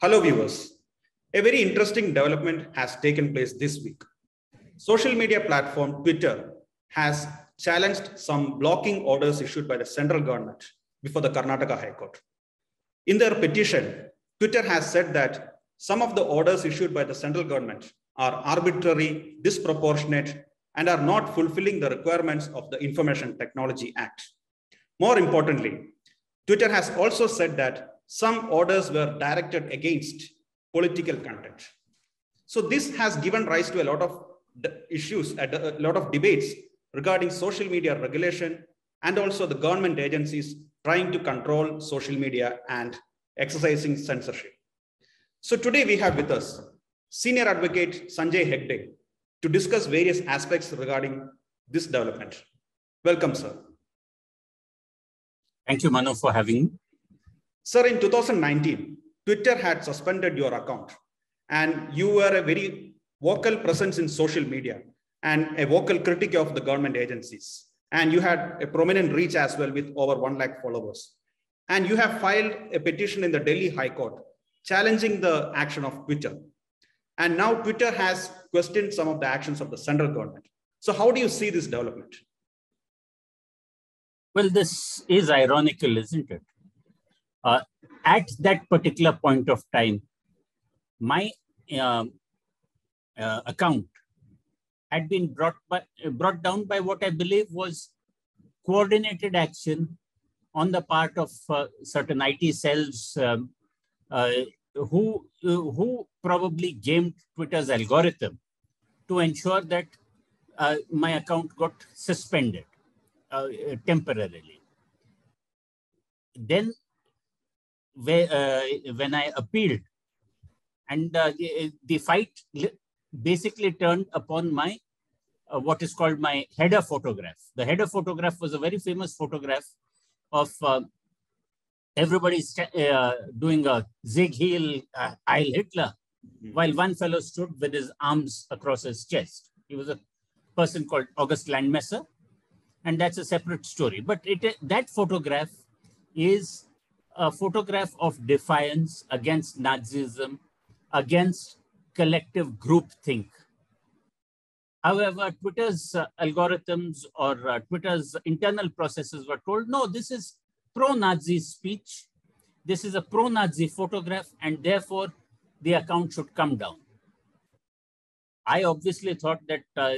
Hello, viewers. A very interesting development has taken place this week. Social media platform Twitter has challenged some blocking orders issued by the central government before the Karnataka High Court. In their petition, Twitter has said that some of the orders issued by the central government are arbitrary, disproportionate, and are not fulfilling the requirements of the Information Technology Act. More importantly, Twitter has also said that some orders were directed against political content. So this has given rise to a lot of issues, a lot of debates regarding social media regulation and also the government agencies trying to control social media and exercising censorship. So today we have with us Senior Advocate Sanjay Hegde to discuss various aspects regarding this development. Welcome, sir. Thank you, Manu, for having me. Sir, in 2019, Twitter had suspended your account and you were a very vocal presence in social media and a vocal critic of the government agencies. And you had a prominent reach as well with over 1 lakh followers. And you have filed a petition in the Delhi High Court challenging the action of Twitter. And now Twitter has questioned some of the actions of the central government. So how do you see this development? Well, this is ironical, isn't it? Uh, at that particular point of time, my uh, uh, account had been brought by, brought down by what I believe was coordinated action on the part of uh, certain IT cells um, uh, who who probably gamed Twitter's algorithm to ensure that uh, my account got suspended uh, temporarily. Then, uh, when I appealed, and uh, the, the fight basically turned upon my uh, what is called my header photograph. The header photograph was a very famous photograph of uh, everybody uh, doing a Sieg Heil uh, Heil Hitler, mm-hmm. while one fellow stood with his arms across his chest. He was a person called August Landmesser, and that's a separate story. But it, that photograph is a photograph of defiance against Nazism, against collective groupthink. However, Twitter's uh, algorithms or uh, Twitter's internal processes were told, no, this is pro-Nazi speech. This is a pro-Nazi photograph, and therefore the account should come down. I obviously thought that, uh,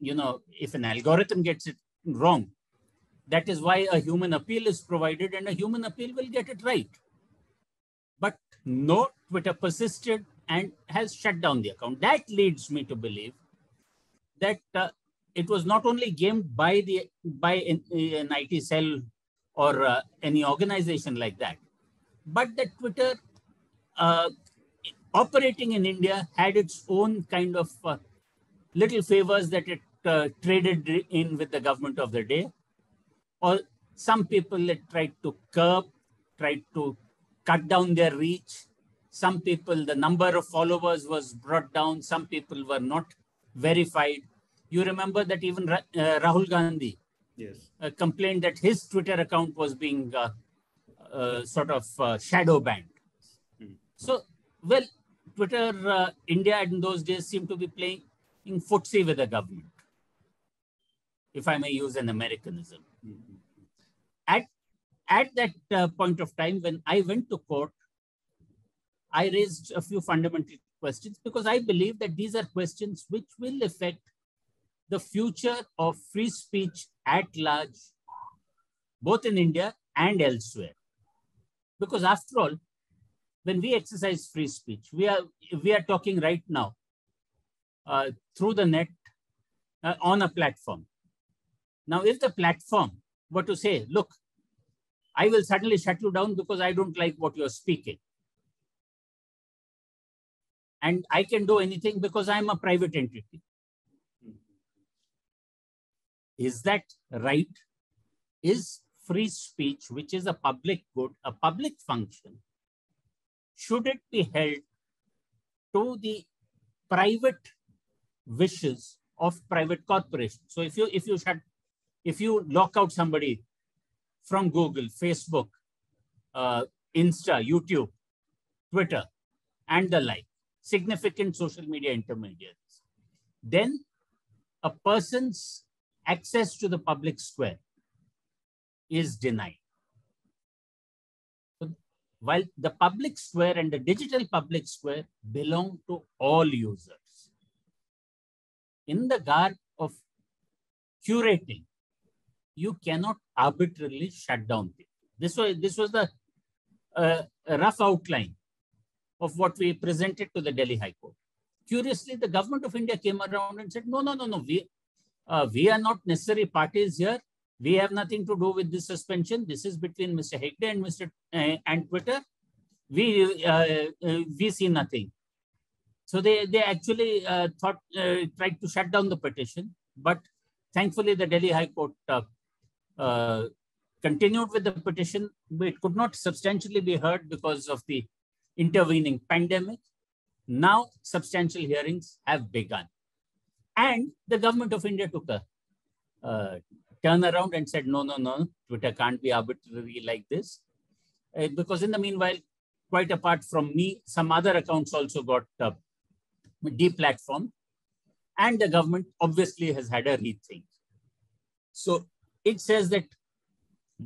you know, if an algorithm gets it wrong, that is why a human appeal is provided and a human appeal will get it right. But no, Twitter persisted and has shut down the account. That leads me to believe that uh, it was not only gamed by the by an, an IT cell or uh, any organization like that, but that Twitter uh, operating in India had its own kind of uh, little favors that it uh, traded in with the government of the day, or some people that tried to curb, tried to cut down their reach, some people, the number of followers was brought down. Some people were not verified. You remember that even uh, Rahul Gandhi yes. uh, complained that his Twitter account was being uh, uh sort of uh, shadow banned. Mm. So, well, Twitter uh, India in those days seemed to be playing in footsie with the government, if I may use an Americanism. At, at that point of time, when I went to court, I raised a few fundamental questions because I believe that these are questions which will affect the future of free speech at large, both in India and elsewhere. Because after all, when we exercise free speech, we are, we are talking right now uh, through the net uh, on a platform. Now, if the platform were to say, look, I will suddenly shut you down because I don't like what you're speaking and I can do anything because I'm a private entity. Is that right? Is free speech, which is a public good, a public function, should it be held to the private wishes of private corporations? So if you if you shut, if you lock out somebody from Google, Facebook, uh, Insta, YouTube, Twitter, and the like, significant social media intermediaries, then a person's access to the public square is denied. While the public square and the digital public square belong to all users, in the garb of curating, you cannot arbitrarily shut down people. This was, this was the uh, rough outline of what we presented to the Delhi High Court. Curiously, the government of India came around and said, no, no, no, no, we, uh, we are not necessary parties here. We have nothing to do with this suspension. This is between Mr. Hegde and Mr. Uh, and Twitter. We, uh, uh, we see nothing. So they, they actually uh, thought, uh, tried to shut down the petition, but thankfully the Delhi High Court continued with the petition. But it could not substantially be heard because of the intervening pandemic. Now substantial hearings have begun. And the government of India took a uh, turn around and said, no, no, no, Twitter can't be arbitrary like this. Uh, because in the meanwhile, quite apart from me, some other accounts also got uh, deplatformed. And the government obviously has had a rethink. So it says that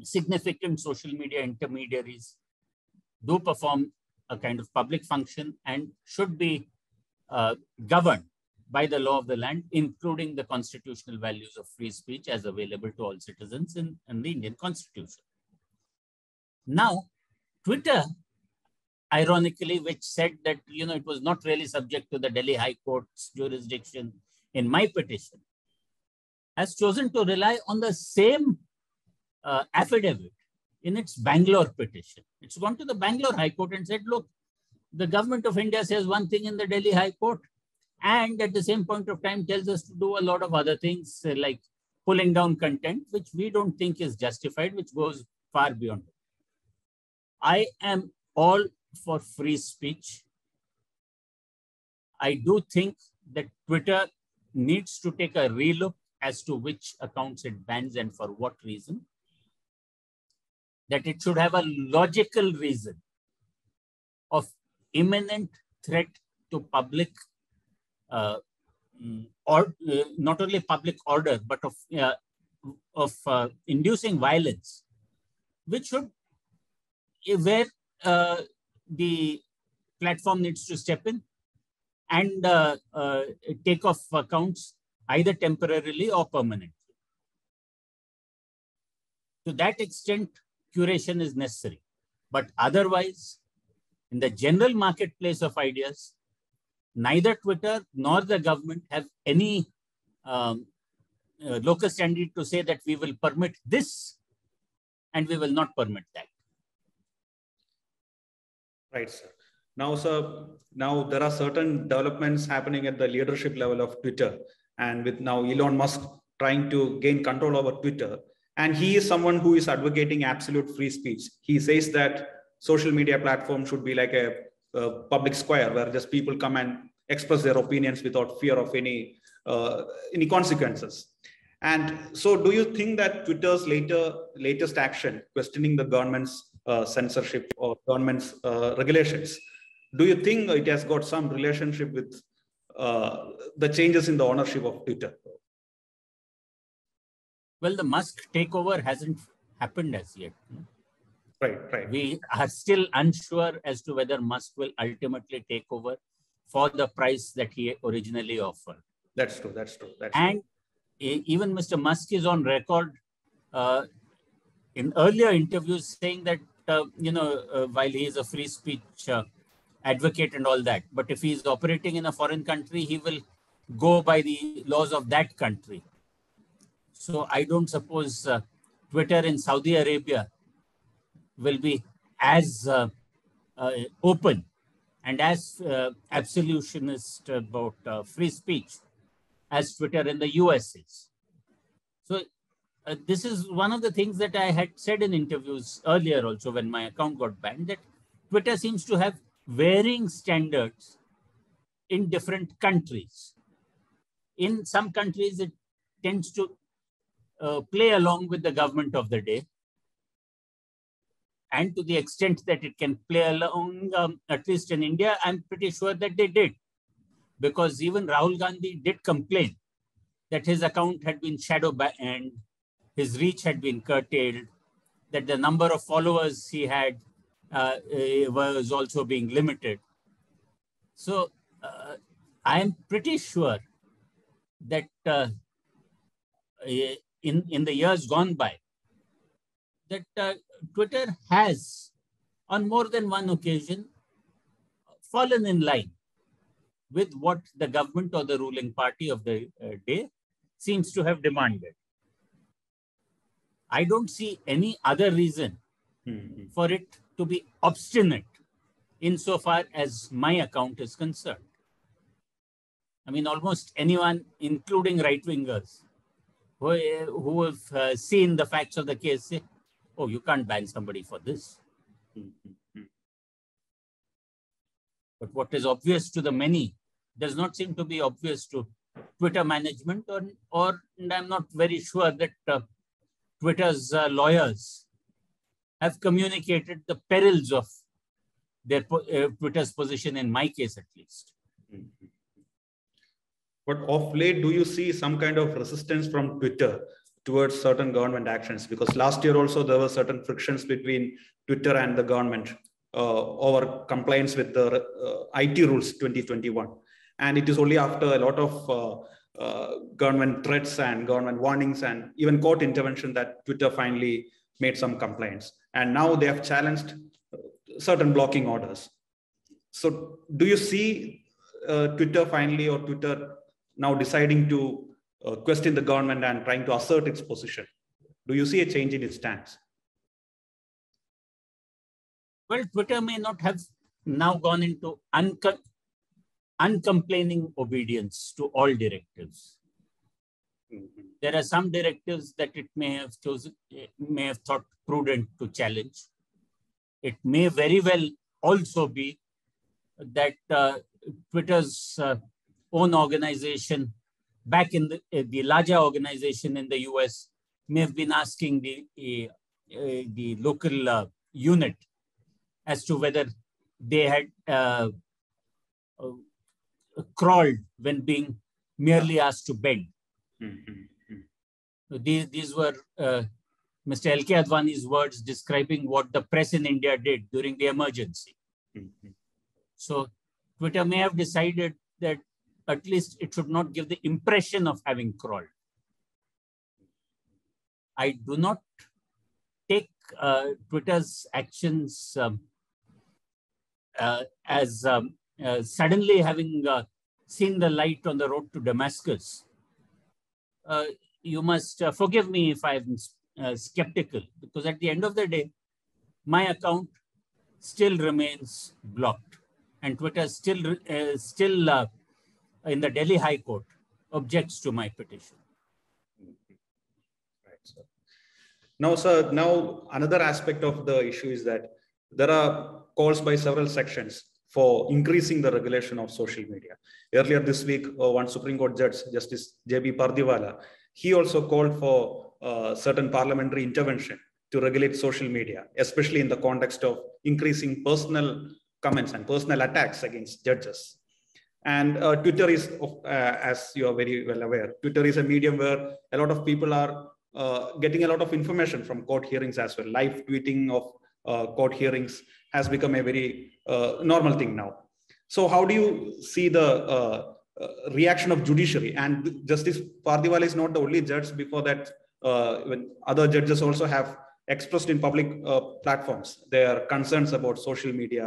significant social media intermediaries do perform a kind of public function and should be uh, governed by the law of the land, including the constitutional values of free speech as available to all citizens in, in the Indian constitution. Now, Twitter, ironically, which said that you know it was not really subject to the Delhi High Court's jurisdiction in my petition, has chosen to rely on the same uh, affidavit in its Bangalore petition. It's gone to the Bangalore High Court and said, look, the government of India says one thing in the Delhi High Court, and at the same point of time tells us to do a lot of other things uh, like pulling down content, which we don't think is justified, which goes far beyond it. I am all for free speech. I do think that Twitter needs to take a relook as to which accounts it bans and for what reason that it should have a logical reason of imminent threat to public uh, mm, or uh, not only public order but of uh, of uh, inducing violence which should where uh, the platform needs to step in and uh, take off accounts either temporarily or permanently to that extent curation is necessary. But otherwise, in the general marketplace of ideas, neither Twitter nor the government have any um, uh, locus standi to say that we will permit this and we will not permit that. Right, sir. Now, sir, now there are certain developments happening at the leadership level of Twitter. And with now Elon Musk trying to gain control over Twitter, and he is someone who is advocating absolute free speech. He says that social media platform should be like a, a public square where just people come and express their opinions without fear of any uh, any consequences. And so, do you think that Twitter's later latest action, questioning the government's uh, censorship or government's uh, regulations, do you think it has got some relationship with uh, the changes in the ownership of Twitter? Well, the Musk takeover hasn't happened as yet. Right, right. We are still unsure as to whether Musk will ultimately take over for the price that he originally offered. That's true. That's true. That's and true. even Mr. Musk is on record uh, in earlier interviews saying that uh, you know uh, while he is a free speech uh, advocate and all that, but if he is operating in a foreign country, he will go by the laws of that country. So I don't suppose uh, Twitter in Saudi Arabia will be as uh, uh, open and as uh, absolutionist about uh, free speech as Twitter in the US is. So uh, this is one of the things that I had said in interviews earlier also when my account got banned that Twitter seems to have varying standards in different countries. In some countries, it tends to uh, play along with the government of the day and to the extent that it can play along, um, at least in India, I'm pretty sure that they did. Because even Rahul Gandhi did complain that his account had been shadow banned, his reach had been curtailed, that the number of followers he had uh, uh was also being limited. So uh, I am pretty sure that uh, in, in the years gone by, that uh, Twitter has, on more than one occasion, fallen in line with what the government or the ruling party of the uh, day seems to have demanded. I don't see any other reason mm-hmm. for it to be obstinate insofar as my account is concerned. I mean, almost anyone, including right wingers, who, who have uh, seen the facts of the case say, oh, you can't ban somebody for this. But what is obvious to the many does not seem to be obvious to Twitter management, or, or I'm not very sure that uh, Twitter's uh, lawyers have communicated the perils of their uh, Twitter's position, in my case at least. Mm-hmm. But of late, do you see some kind of resistance from Twitter towards certain government actions? Because last year also there were certain frictions between Twitter and the government uh, over compliance with the uh, IT rules 2021. And it is only after a lot of uh, uh, government threats and government warnings and even court intervention that Twitter finally made some complaints. And now they have challenged certain blocking orders. So do you see uh, Twitter finally or Twitter now deciding to uh, question the government and trying to assert its position? Do you see a change in its stance? Well, Twitter may not have now gone into uncom uncomplaining obedience to all directives. Mm -hmm. There are some directives that it may have chosen, may have thought prudent to challenge. It may very well also be that uh, Twitter's uh, own organization back in the, uh, the larger organization in the US may have been asking the, the local uh, unit as to whether they had uh, uh, crawled when being merely asked to beg. Mm-hmm. These, these were uh, Mr. L.K. Advani's words describing what the press in India did during the emergency. Mm-hmm. So Twitter may have decided that at least it should not give the impression of having crawled. I do not take uh, Twitter's actions um, uh, as um, uh, suddenly having uh, seen the light on the road to Damascus. Uh, you must uh, forgive me if I'm skeptical, because at the end of the day, my account still remains blocked, and Twitter still still in the Delhi High Court objects to my petition. Right, sir. Now, sir, now another aspect of the issue is that there are calls by several sections for increasing the regulation of social media. Earlier this week, uh, one Supreme Court judge, Justice J.B. Pardiwala, he also called for uh, certain parliamentary intervention to regulate social media, especially in the context of increasing personal comments and personal attacks against judges. And uh, Twitter is, uh, as you are very well aware, Twitter is a medium where a lot of people are uh, getting a lot of information from court hearings as well. Live tweeting of uh, court hearings has become a very uh, normal thing now. So how do you see the uh, reaction of judiciary? And Justice Pardiwala is not the only judge. Before that, when other judges also have expressed in public platforms their concerns about social media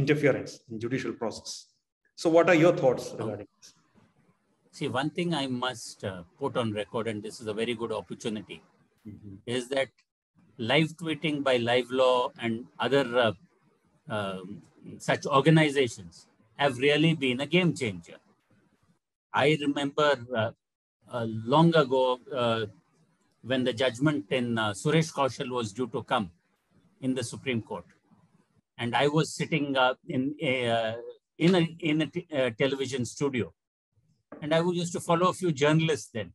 interference in judicial process. So what are your thoughts regarding this? See, one thing I must uh, put on record, and this is a very good opportunity, mm-hmm. is that live tweeting by Live Law and other uh, uh, such organizations have really been a game changer. I remember uh, uh, long ago uh, when the judgment in Suresh Kaushal was due to come in the Supreme Court. And I was sitting in a, in a, in a uh, television studio. And I used to follow a few journalists then.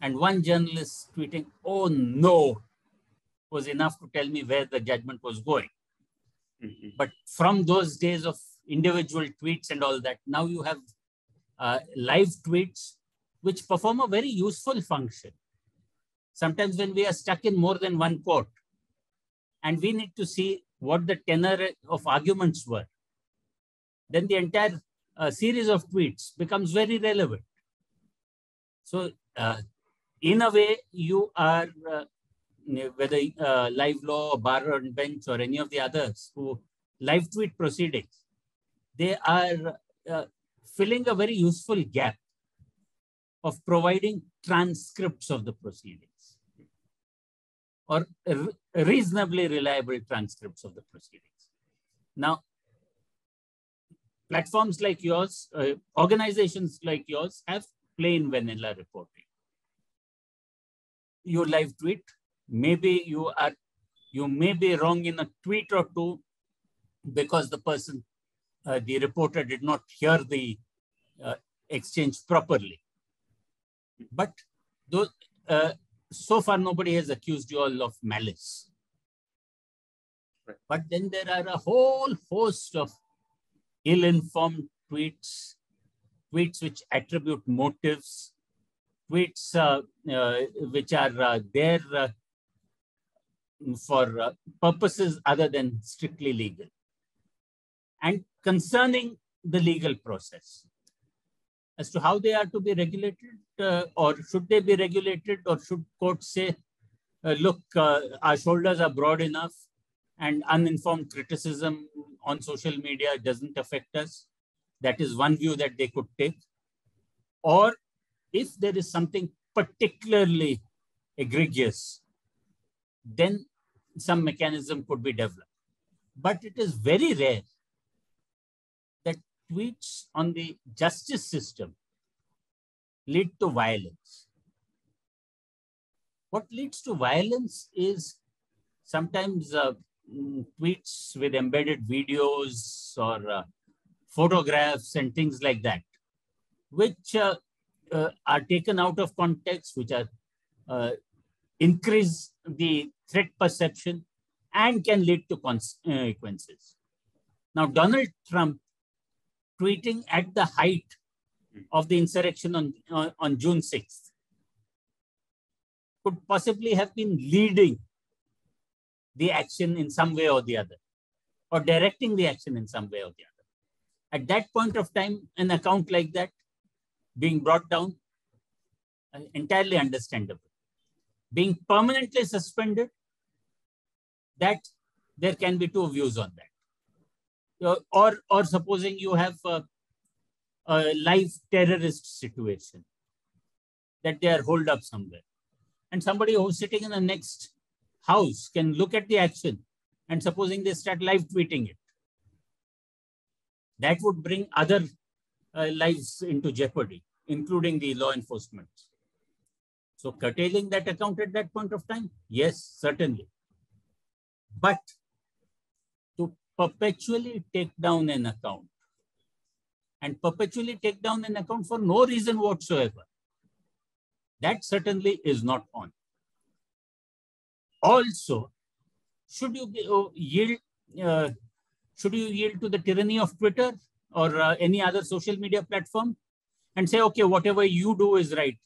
And one journalist tweeting, oh no, was enough to tell me where the judgment was going. Mm-hmm. But from those days of individual tweets and all that, now you have uh, live tweets which perform a very useful function. Sometimes when we are stuck in more than one court and we need to see what the tenor of arguments were, then the entire uh, series of tweets becomes very relevant. So, uh, in a way, you are, uh, whether uh, live law, bar and bench, or any of the others who live tweet proceedings, they are uh, filling a very useful gap of providing transcripts of the proceedings or reasonably reliable transcripts of the proceedings. Now, platforms like yours, uh, organizations like yours have plain vanilla reporting. You live tweet, maybe you are, you may be wrong in a tweet or two because the person, uh, the reporter did not hear the uh, exchange properly. But those, uh, so far nobody has accused you all of malice. Right. But then there are a whole host of ill-informed tweets, tweets which attribute motives, tweets uh, uh, which are uh, there uh, for uh, purposes other than strictly legal, and concerning the legal process as to how they are to be regulated uh, or should they be regulated or should courts say, uh, look, uh, our shoulders are broad enough and uninformed criticism on social media doesn't affect us. That is one view that they could take. Or if there is something particularly egregious, then some mechanism could be developed. But it is very rare that tweets on the justice system lead to violence. What leads to violence is sometimes uh, mm, tweets with embedded videos or uh, photographs and things like that, which uh, uh are taken out of context, which are uh, increase the threat perception and can lead to consequences. Now, Donald Trump tweeting at the height of the insurrection on, on, on June 6th could possibly have been leading the action in some way or the other, or directing the action in some way or the other. At that point of time, an account like that being brought down, uh, entirely understandable. Being permanently suspended, that there can be two views on that. Or or supposing you have a, a live terrorist situation that they are holed up somewhere. And somebody who's sitting in the next house can look at the action and supposing they start live tweeting it. That would bring other uh, lives into jeopardy including the law enforcement. So curtailing that account at that point of time? Yes certainly but to perpetually take down an account and perpetually take down an account for no reason whatsoever. That certainly is not on. Also, should you uh, yield, uh, should you yield to the tyranny of Twitter or uh, any other social media platform and say, okay, whatever you do is right.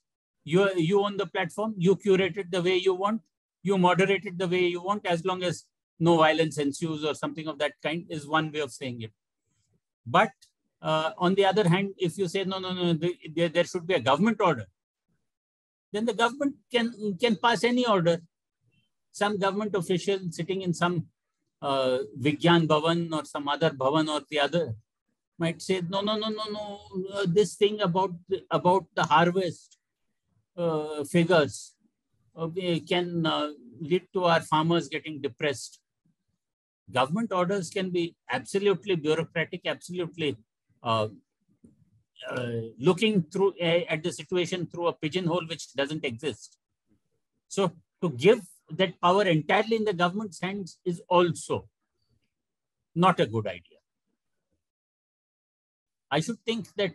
You, you own the platform, you curate it the way you want, you moderate it the way you want, as long as no violence ensues or something of that kind is one way of saying it. But uh, on the other hand, if you say, no, no, no, there, there should be a government order, then the government can, can pass any order. Some government official sitting in some uh, Vigyan Bhavan or some other Bhavan or the other might say, no, no, no, no, no, uh, this thing about, about the harvest uh, figures uh, can uh, lead to our farmers getting depressed government orders can be absolutely bureaucratic, absolutely uh, uh, looking through uh, at the situation through a pigeonhole which doesn't exist. So to give that power entirely in the government's hands is also not a good idea. I should think that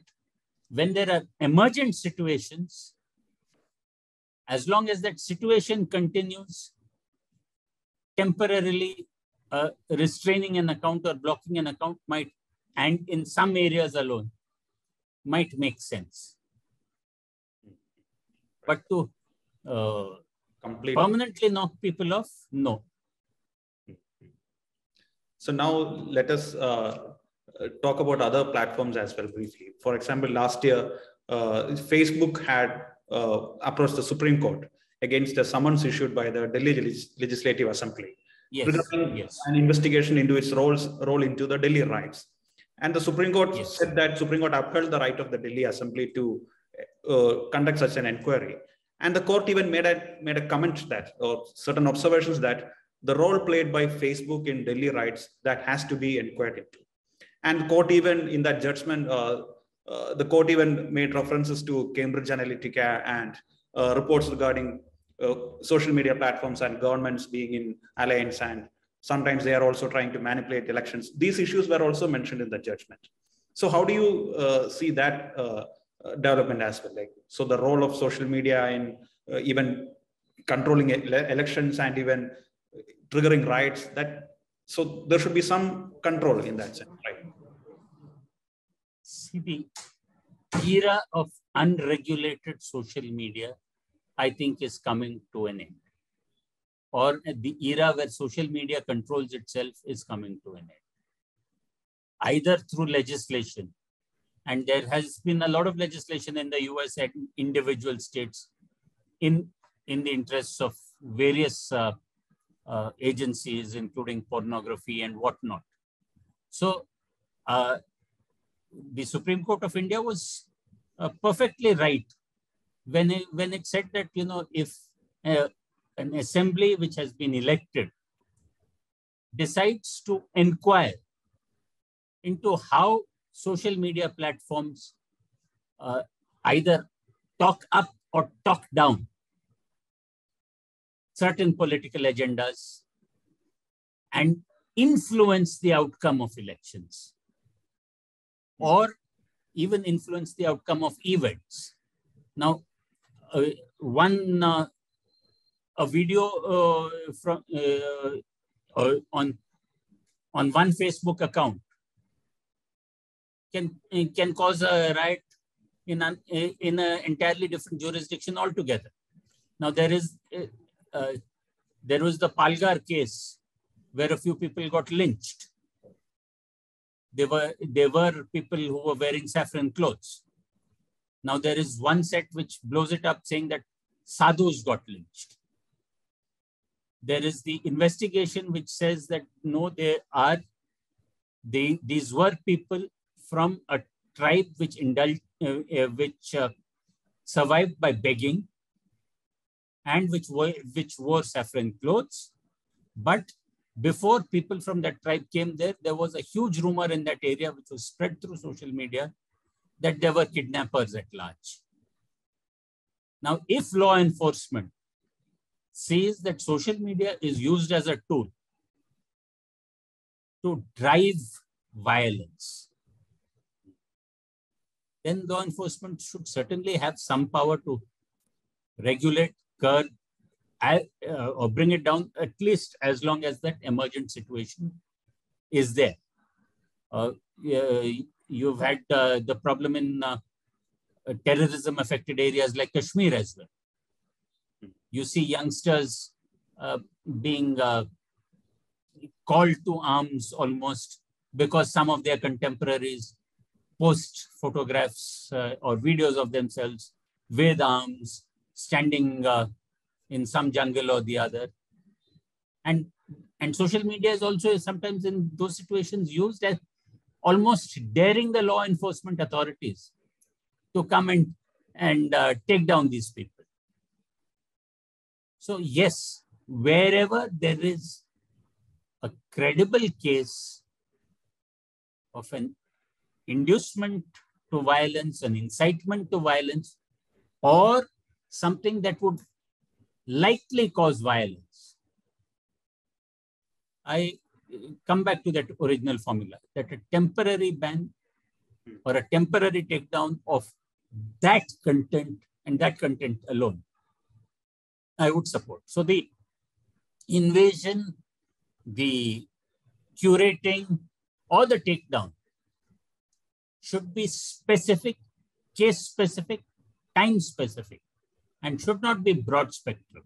when there are emergent situations, as long as that situation continues, temporarily uh, restraining an account or blocking an account might, and in some areas alone, might make sense. But to uh, permanently knock people off, no. So now let us uh, talk about other platforms as well briefly. For example, last year, uh, Facebook had uh, approached the Supreme Court against the summons issued by the Delhi Legislative Assembly yes, yes. an investigation into its roles role into the Delhi riots. And the Supreme Court yes. said that Supreme Court upheld the right of the Delhi Assembly to uh, conduct such an inquiry. And the court even made a made a comment that or certain observations that the role played by Facebook in Delhi riots that has to be inquired into. And the court even in that judgment, uh, uh, the court even made references to Cambridge Analytica and uh, reports regarding uh, social media platforms and governments being in alliance and sometimes they are also trying to manipulate elections. These issues were also mentioned in the judgment. So how do you uh, see that uh, development as well? Like, so the role of social media in even controlling elections and even triggering riots that so there should be some control in that sense right see the era of unregulated social media i think is coming to an end or the era where social media controls itself is coming to an end either through legislation and there has been a lot of legislation in the us at individual states in in the interests of various uh, uh, agencies, including pornography and whatnot. So uh, the Supreme Court of India was uh, perfectly right when it, when it said that, you know, if uh, an assembly which has been elected decides to inquire into how social media platforms uh, either talk up or talk down certain political agendas and influence the outcome of elections or even influence the outcome of events. Now, one uh, a video uh, from uh, uh, on on one Facebook account can can cause a riot in an in an entirely different jurisdiction altogether. Now there is uh, uh, there was the Palghar case where a few people got lynched. They were, there were people who were wearing saffron clothes. Now there is one set which blows it up saying that sadhus got lynched. There is the investigation which says that no, there are, they, these were people from a tribe which indulged, uh, uh, which uh, survived by begging and which wore, which wore saffron clothes. But before people from that tribe came there, there was a huge rumor in that area, which was spread through social media, that there were kidnappers at large. Now, if law enforcement sees that social media is used as a tool to drive violence, then law enforcement should certainly have some power to regulate curb uh, or bring it down at least as long as that emergent situation is there. Uh, you've had uh, the problem in uh, terrorism affected areas like Kashmir as well. You see youngsters uh, being uh, called to arms almost because some of their contemporaries post photographs or videos of themselves with arms standing uh, in some jungle or the other. And, and social media is also sometimes in those situations used as almost daring the law enforcement authorities to come and, and uh, take down these people. So yes, wherever there is a credible case of an inducement to violence, an incitement to violence, or something that would likely cause violence. I come back to that original formula that a temporary ban hmm. or a temporary takedown of that content and that content alone, I would support. So the invasion the curating or the takedown should be specific, case specific, time specific, and should not be broad spectrum.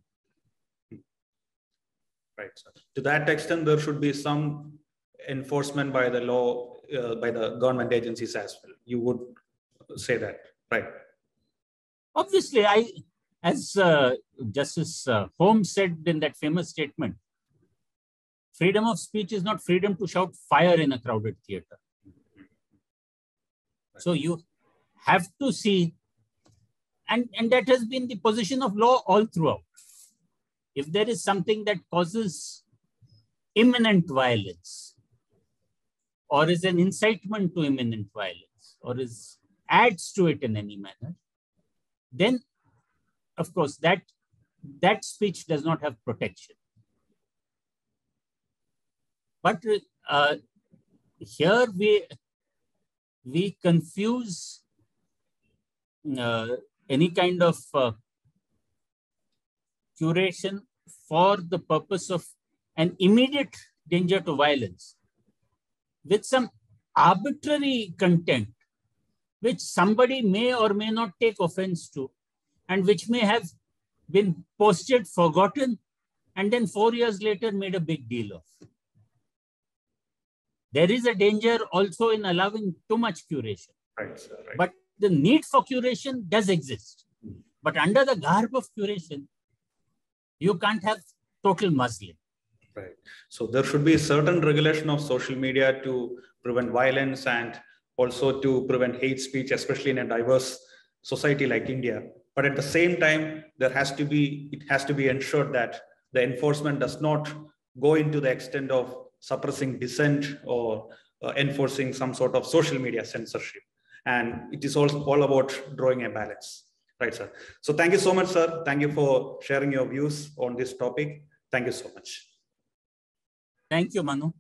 Right. Sir. To that extent, there should be some enforcement by the law, uh, by the government agencies as well. You would say that, right? Obviously, I, as uh, Justice uh, Holmes said in that famous statement, freedom of speech is not freedom to shout fire in a crowded theater. So you have to see, and, and that has been the position of law all throughout. If there is something that causes imminent violence, or is an incitement to imminent violence, or is adds to it in any manner, then of course that that speech does not have protection. But uh, here we we confuse uh, any kind of uh, curation for the purpose of an immediate danger to violence with some arbitrary content which somebody may or may not take offense to and which may have been posted, forgotten, and then four years later made a big deal of. There is a danger also in allowing too much curation. Right, sir, right. But the need for curation does exist. Hmm. But under the garb of curation, you can't have total muslin. Right. So there should be certain regulation of social media to prevent violence and also to prevent hate speech, especially in a diverse society like India. But at the same time, there has to be it has to be ensured that the enforcement does not go into the extent of suppressing dissent or uh, enforcing some sort of social media censorship. And it is also all about drawing a balance. Right, sir. So thank you so much, sir. Thank you for sharing your views on this topic. Thank you so much. Thank you, Manu.